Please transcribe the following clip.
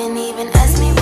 didn't even ask me